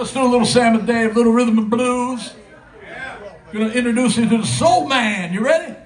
Let's do a little Sam and Dave, little rhythm and blues. Gonna introduce you to the Soul Man. You ready?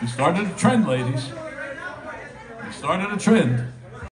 We started a trend, ladies. We started a trend.